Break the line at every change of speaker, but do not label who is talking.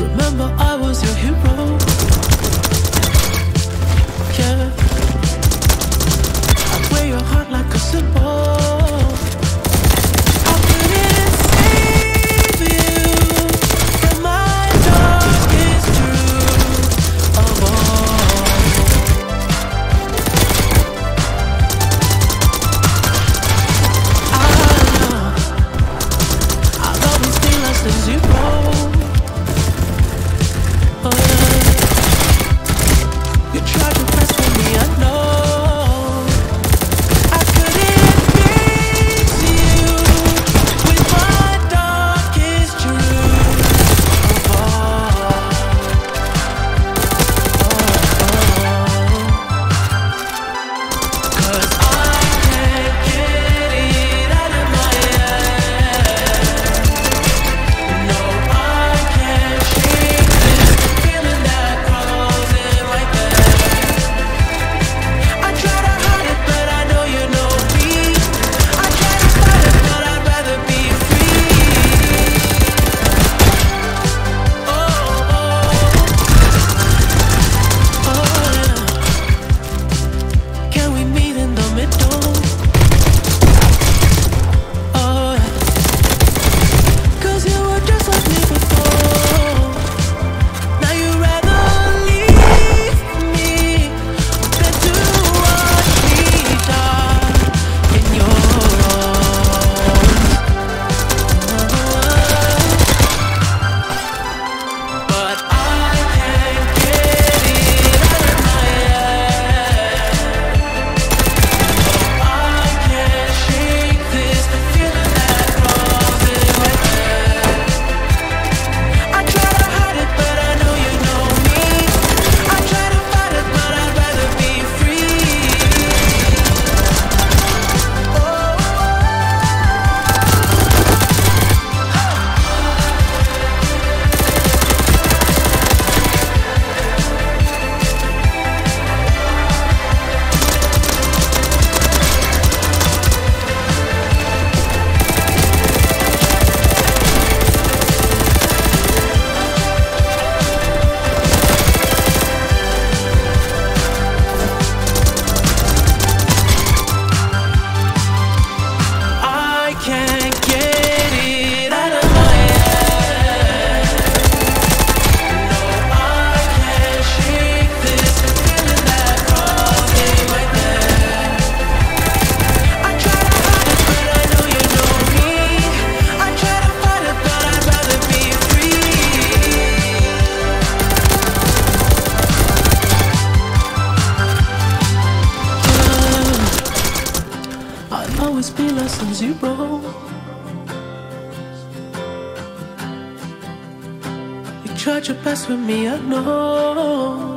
Remember I was your hero. always be less than zero. You tried your best with me, I know.